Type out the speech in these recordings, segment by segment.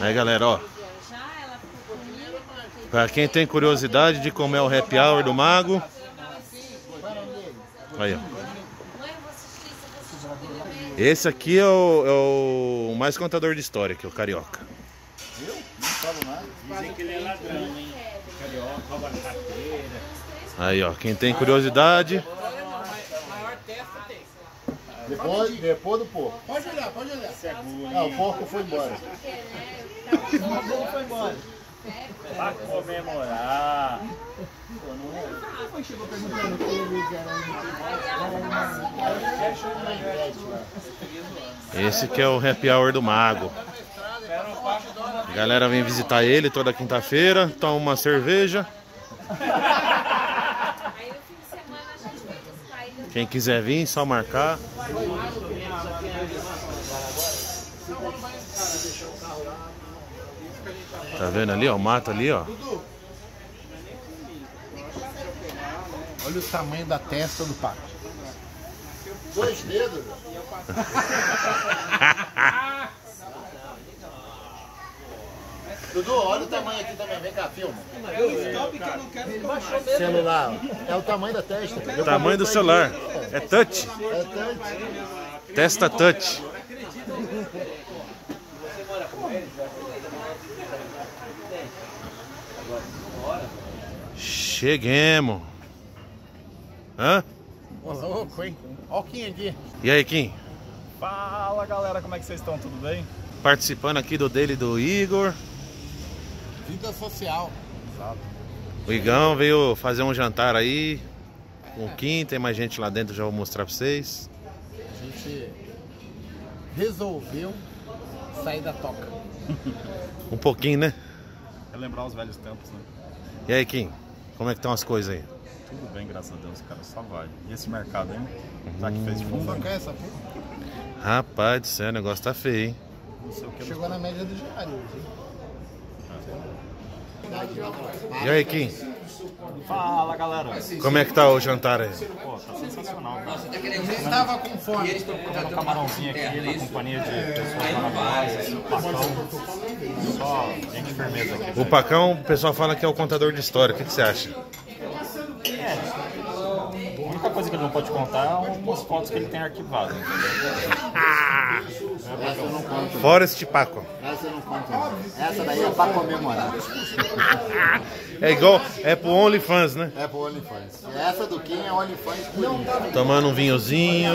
Aí galera, ó. Pra quem tem curiosidade de como é o happy hour do Mago. Aí, ó. Esse aqui é o, é o mais contador de história, que é o Carioca. Eu? Não falo nada. Dizem que ele é ladrão, hein? Carioca, rouba carteira. Aí, ó. Quem tem curiosidade. Depois, depois do porco. Pode olhar, pode olhar. Ah, o porco foi embora. O porco foi embora. Pra comemorar. Esse que é o happy hour do Mago. A galera vem visitar ele toda quinta-feira, toma uma cerveja. Quem quiser vir, só marcar. Tá vendo ali, ó? O mato ali, ó. Olha o tamanho da testa do pato. Dois dedos. Dudu, olha o tamanho aqui também. Vem cá, filma. Celular. ó. É o tamanho da testa. O tamanho do celular. É touch. É tanto. Testa touch. Cheguemos. Hã? Ô, louco, hein? Olha o Kim aqui. E aí, Kim? Fala galera, como é que vocês estão? Tudo bem? Participando aqui do dele do Igor. Vida social. O Igão veio fazer um jantar aí com o Kim. Tem mais gente lá dentro, já vou mostrar pra vocês. A gente resolveu sair da toca. Um pouquinho, né? Relembrar os velhos tempos, né? E aí, Kim? Como é que estão as coisas aí? Tudo bem, graças a Deus, cara, só vai. E esse mercado, hein? Já que fez de fundo, essa porra. Rapaz do céu, o negócio tá feio, hein? não sei o que. Chegou na média do diário hoje, hein? E aí, Kim? Fala galera! Como é que tá o jantar aí? Pô, tá sensacional, cara. Ele tava com fome. Comendo um camarãozinho aqui na companhia de pessoas maravilhosas, Pacão. Só gente firmeza aqui. O Pacão, o pessoal fala que é o contador de história. O que, que você acha? Única coisa que ele não pode contar é umas fotos que ele tem arquivado, entendeu? Essa eu não conto. Forest Paco. Essa eu não conto. Essa daí é pra comemorar. É igual, é pro OnlyFans, né? É pro OnlyFans. Essa do Kim é OnlyFans Tomando um vinhozinho.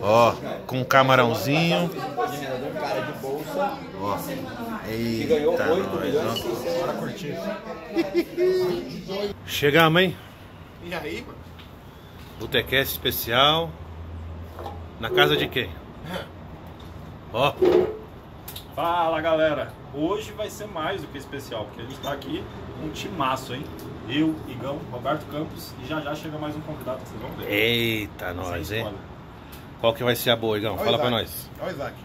Ó, com um camarãozinho. Ó. Eita, nós, ó. Bora curtir. Chegamos, hein? E aí, mano? Botecast especial. Na casa de quem? Ó, Fala galera! Hoje vai ser mais do que especial, porque a gente tá aqui com um timaço, hein? Eu, Igão, Roberto Campos e já já chega mais um convidado que vocês vão ver. eita, nós, hein? Qual que vai ser a boa, Igão? Olha Fala pra nós. Olha o Isaac.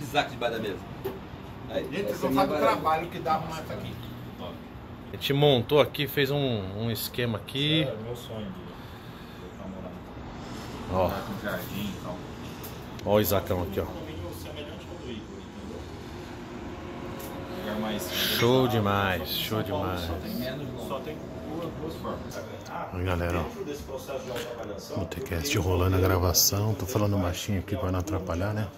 Isaac debaixo da mesa. Aí, Gente, vocês não é sabem o trabalho que dá arrumar isso aqui. A gente montou aqui, fez um, um esquema aqui. É meu sonho de estar morando Ó, aqui, com jardim e tal. ó o Isacão aqui, ó. Lugar mais Show demais, show demais. Só tem, só tem duas, duas formas. Galera, ó. Dentro desse processo de autoavaliação, Botecast rolando a gravação. Tô falando baixinho aqui pra não atrapalhar, né?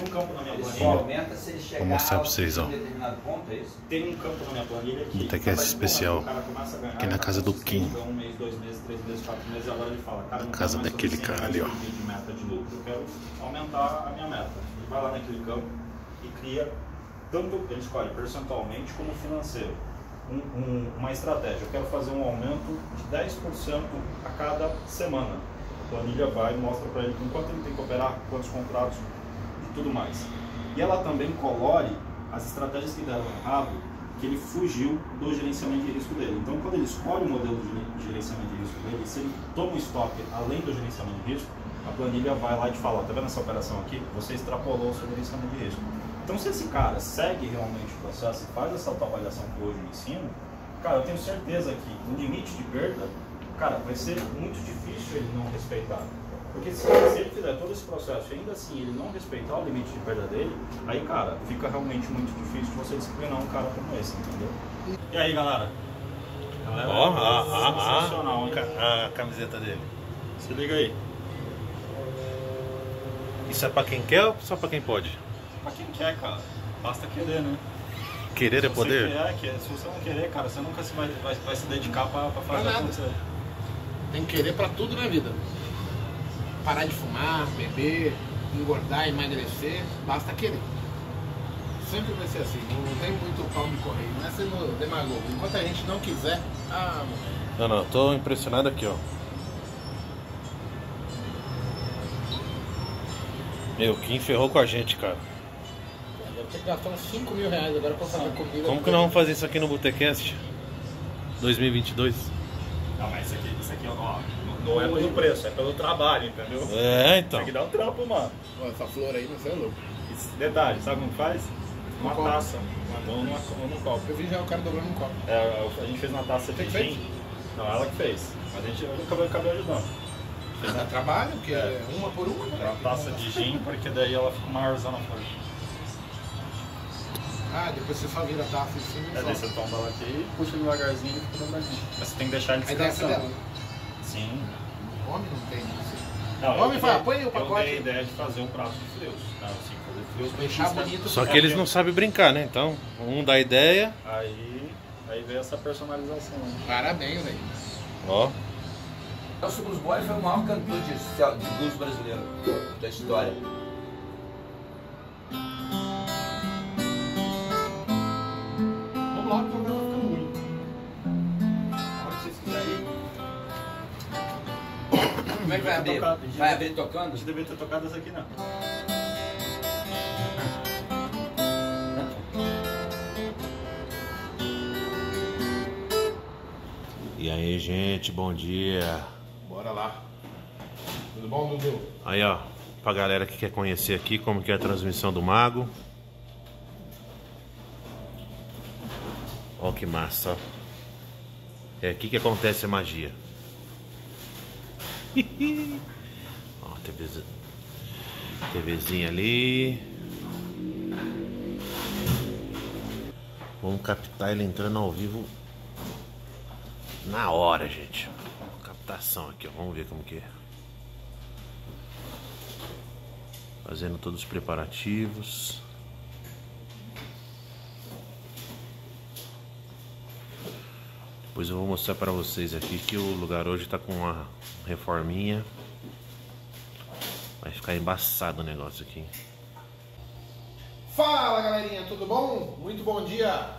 Tem um campo na minha Ele só planilha. aumenta se ele chegar Vou mostrar pra a vocês, ó. determinado ponto, é isso? Tem um campo na minha planilha que. Botecast vai especial. empurrando, o cara começa a ganhar, Aqui na casa do Kim. então, Um mês, dois meses, três meses, quatro meses, e agora ele fala, cara, não Casa daquele cara ali, ó. pra subir de meta de lucro. Eu quero aumentar a minha meta. Ele vai lá naquele campo e cria, tanto ele escolhe percentualmente como financeiro. um- um- uma estratégia. Eu quero fazer um aumento de 10% a cada semana. A planilha vai e mostra para ele com quanto ele tem que operar, quantos contratos tudo mais. E ela também colore as estratégias que deram errado, que ele fugiu do gerenciamento de risco dele. Então, quando ele escolhe o modelo de gerenciamento de risco dele, se ele toma um estoque além do gerenciamento de risco, a planilha vai lá e te fala, tá vendo essa operação aqui? Você extrapolou o seu gerenciamento de risco. Então, se esse cara segue realmente o processo e faz essa autoavaliação que hoje eu ensino, cara, eu tenho certeza que o limite de perda, cara, vai ser muito difícil ele não respeitar. Porque se, se ele fizer todo esse processo e ainda assim ele não respeitar o limite de perda dele, aí, cara, fica realmente muito difícil você disciplinar um cara como esse, entendeu? E aí, galera? Galera, Ó, a, a, sensacional, hein? a, camiseta dele. Se liga aí. Isso é pra quem quer ou só pra quem pode? Pra quem quer, cara. Basta querer, né? Querer é poder? Quer, quer. Se você não querer, cara, você nunca se vai, vai, vai se dedicar pra, pra fazer nada. acontecer. Tem que querer pra tudo na vida. Parar de fumar, beber, engordar, emagrecer, basta querer. Sempre vai ser assim, não tem muito pau de correr, não é sendo demagogo. Enquanto a gente não quiser, ah, Não, não, tô impressionado aqui, ó. Meu, que enferrou com a gente, cara. deve ter que gastar uns 5 mil reais agora pra fazer comida. Como que nós vamos fazer isso aqui no Botecast 2022? Não, mas isso aqui, isso aqui ó, não é pelo preço, é pelo trabalho, entendeu? É, então. aqui dá um trampo, mano. Essa flor aí, você é louco. Esse detalhe, sabe como faz? Uma Um copo. taça, uma mão numa, num copo. Eu vi já o cara dobrando um copo. É, a gente fez uma taça de que gin. Não, ela que fez. Mas a gente eu acabei, acabei ajudando. Dá trabalho, porque é uma por uma, É né? uma taça de gin, porque daí ela fica maiorzona flor. Ah, depois você só vira a taça em cima É, daí e você só. toma ela aqui e puxa devagarzinho e fica dobradinho. Mas você tem que deixar ele Aí desce descansando. dela. Sim. Homem não tem isso. Não, Homem eu fala, põe o Eu pacote. dei a ideia de fazer um prato de frios. Não, assim, fazer frios Deixar bonito. Só que eles não sabem brincar, né? Então, um dá ideia, Aí, aí veio essa personalização. né? Parabéns, velho. ó. Nelson Blues Boy foi o maior cantor de, de blues brasileiro da história. Abrir? Tocado. Vai abrir A tocando? gente devia ter tocado essa aqui, não. E aí, gente, bom dia. Bora lá. Tudo bom, Dudu? Aí, ó, pra galera que quer conhecer aqui como que é a transmissão do Mago. Ó que massa, ó. É aqui que acontece a magia. ó, TVzinha, TVzinha ali. Vamos captar ele entrando ao vivo na hora, gente. Captação aqui, ó. Vamos ver como que é. Fazendo todos os preparativos. Depois eu vou mostrar para vocês aqui que o lugar hoje tá com uma reforminha. Vai ficar embaçado o negócio aqui. Fala galerinha, tudo bom? Muito bom dia.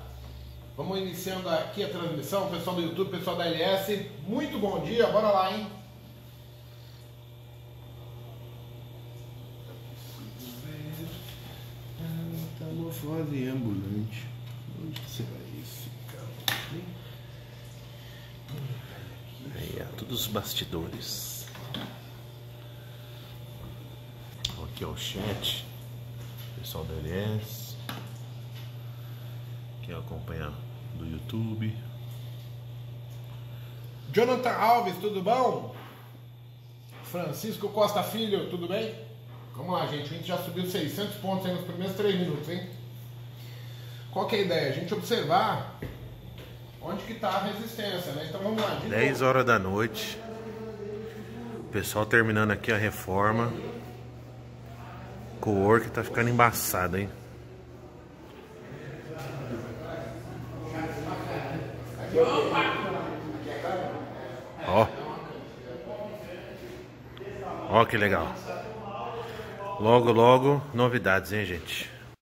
Vamos iniciando aqui a transmissão, pessoal do YouTube, pessoal da LS. Muito bom dia, bora lá, hein? Metamorfose ambulante. Onde que será esse cara? Aí, ó, todos os bastidores. Aqui é o chat. Pessoal da LS. Quem acompanha do YouTube. Jonathan Alves, tudo bom? Francisco Costa Filho, tudo bem? Vamos lá, gente. A gente já subiu 600 pontos nos primeiros 3 minutos, hein? Qual que é a ideia? A gente observar onde que tá a resistência, né? Então vamos lá. De 10 novo. horas da noite. O pessoal terminando aqui a reforma. O work tá ficando embaçado, hein? Ó. Ó que legal. Logo, logo, novidades, hein, gente?